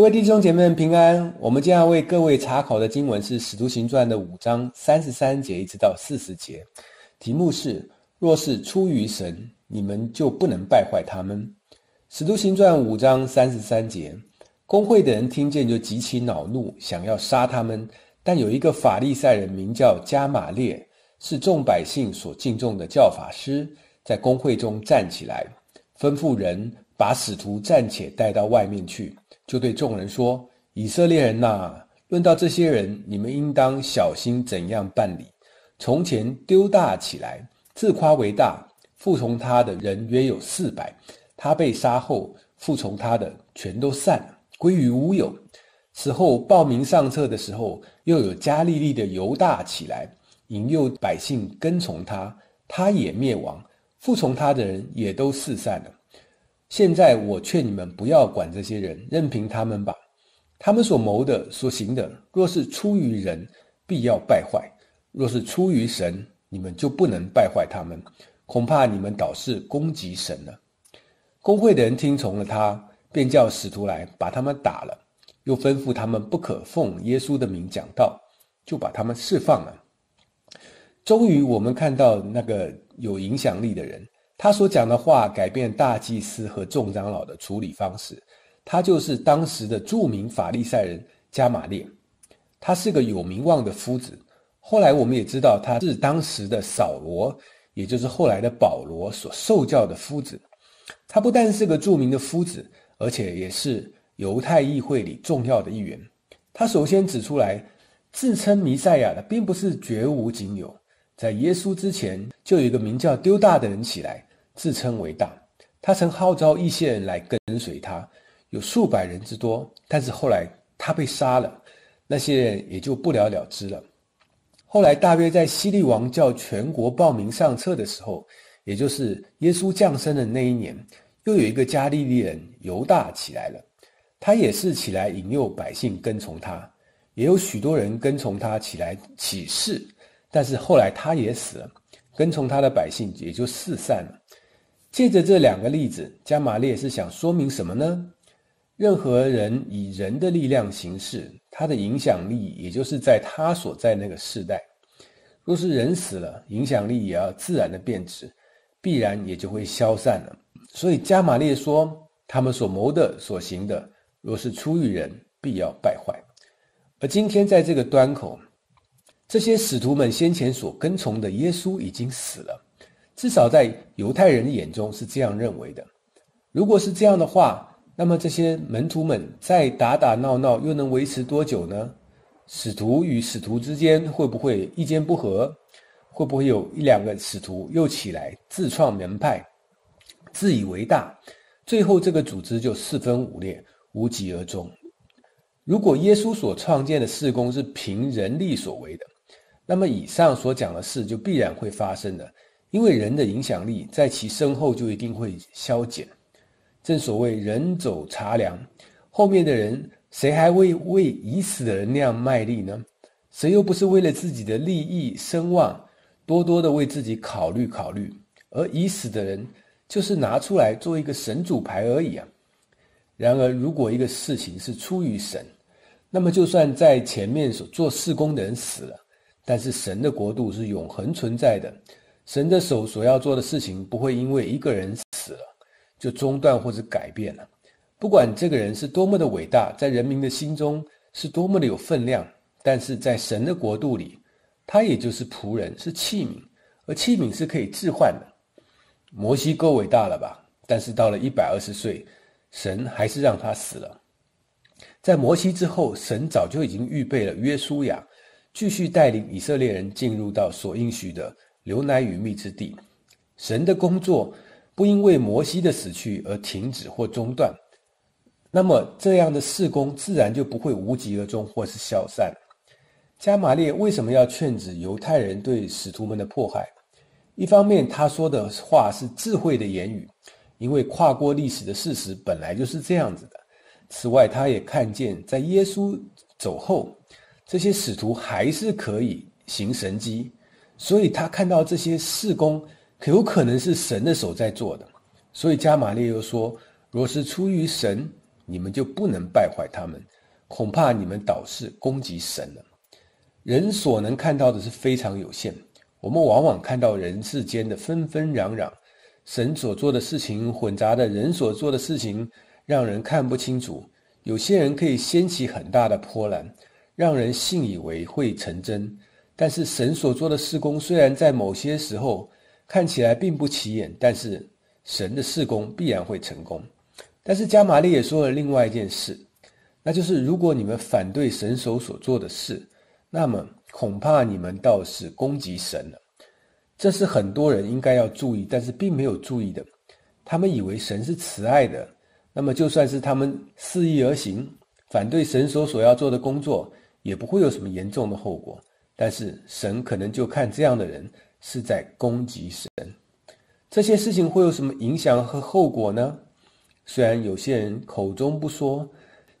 各位弟兄姐妹们平安。我们将要为各位查考的经文是《使徒行传》的五章三十三节一直到四十节，题目是“若是出于神，你们就不能败坏他们”。《使徒行传》五章三十三节，公会的人听见就极其恼怒，想要杀他们。但有一个法利赛人名叫加玛列，是众百姓所敬重的教法师，在公会中站起来，吩咐人把使徒暂且带到外面去。就对众人说：“以色列人呐，论到这些人，你们应当小心怎样办理。从前丢大起来，自夸为大，服从他的人约有四百。他被杀后，服从他的全都散了，归于乌有。此后报名上册的时候，又有加利利的犹大起来，引诱百姓跟从他，他也灭亡，服从他的人也都四散了。”现在我劝你们不要管这些人，任凭他们吧。他们所谋的、所行的，若是出于人，必要败坏；若是出于神，你们就不能败坏他们。恐怕你们倒是攻击神了。公会的人听从了他，便叫使徒来把他们打了，又吩咐他们不可奉耶稣的名讲道，就把他们释放了。终于，我们看到那个有影响力的人。他所讲的话改变大祭司和众长老的处理方式。他就是当时的著名法利赛人加玛列，他是个有名望的夫子。后来我们也知道他是当时的扫罗，也就是后来的保罗所受教的夫子。他不但是个著名的夫子，而且也是犹太议会里重要的一员。他首先指出来，自称弥赛亚的并不是绝无仅有，在耶稣之前就有一个名叫丢大的人起来。自称为大，他曾号召一些人来跟随他，有数百人之多。但是后来他被杀了，那些人也就不了了之了。后来大约在西利王叫全国报名上册的时候，也就是耶稣降生的那一年，又有一个加利利人犹大起来了，他也是起来引诱百姓跟从他，也有许多人跟从他起来起誓，但是后来他也死了，跟从他的百姓也就四散了。借着这两个例子，加玛列是想说明什么呢？任何人以人的力量行事，他的影响力也就是在他所在那个世代。若是人死了，影响力也要自然的变质，必然也就会消散了。所以加玛列说，他们所谋的、所行的，若是出于人，必要败坏。而今天在这个端口，这些使徒们先前所跟从的耶稣已经死了。至少在犹太人的眼中是这样认为的。如果是这样的话，那么这些门徒们再打打闹闹，又能维持多久呢？使徒与使徒之间会不会意见不合？会不会有一两个使徒又起来自创门派，自以为大，最后这个组织就四分五裂，无疾而终？如果耶稣所创建的事工是凭人力所为的，那么以上所讲的事就必然会发生的。因为人的影响力在其身后就一定会消减，正所谓人走茶凉，后面的人谁还会为已死的人那样卖力呢？谁又不是为了自己的利益声望，多多的为自己考虑考虑？而已死的人就是拿出来做一个神主牌而已啊！然而，如果一个事情是出于神，那么就算在前面所做事工的人死了，但是神的国度是永恒存在的。神的手所要做的事情，不会因为一个人死了就中断或者改变了。不管这个人是多么的伟大，在人民的心中是多么的有分量，但是在神的国度里，他也就是仆人，是器皿，而器皿是可以置换的。摩西够伟大了吧？但是到了一百二十岁，神还是让他死了。在摩西之后，神早就已经预备了约书亚，继续带领以色列人进入到所应许的。牛奶与蜜之地，神的工作不因为摩西的死去而停止或中断，那么这样的事工自然就不会无疾而终或是消散。加玛列为什么要劝止犹太人对使徒们的迫害？一方面他说的话是智慧的言语，因为跨过历史的事实本来就是这样子的。此外，他也看见在耶稣走后，这些使徒还是可以行神迹。所以他看到这些事工，有可能是神的手在做的。所以加玛列又说：“若是出于神，你们就不能败坏他们，恐怕你们倒是攻击神了。人所能看到的是非常有限，我们往往看到人世间的纷纷攘攘，神所做的事情混杂的人所做的事情，让人看不清楚。有些人可以掀起很大的波澜，让人信以为会成真。但是神所做的事工，虽然在某些时候看起来并不起眼，但是神的事工必然会成功。但是加玛利也说了另外一件事，那就是如果你们反对神手所做的事，那么恐怕你们倒是攻击神了。这是很多人应该要注意，但是并没有注意的。他们以为神是慈爱的，那么就算是他们肆意而行，反对神所所要做的工作，也不会有什么严重的后果。但是神可能就看这样的人是在攻击神。这些事情会有什么影响和后果呢？虽然有些人口中不说，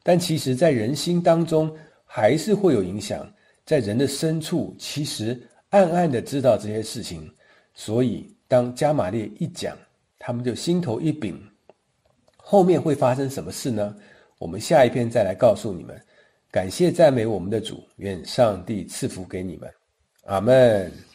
但其实在人心当中还是会有影响。在人的深处，其实暗暗的知道这些事情。所以当加玛列一讲，他们就心头一柄。后面会发生什么事呢？我们下一篇再来告诉你们。感谢赞美我们的主，愿上帝赐福给你们，阿门。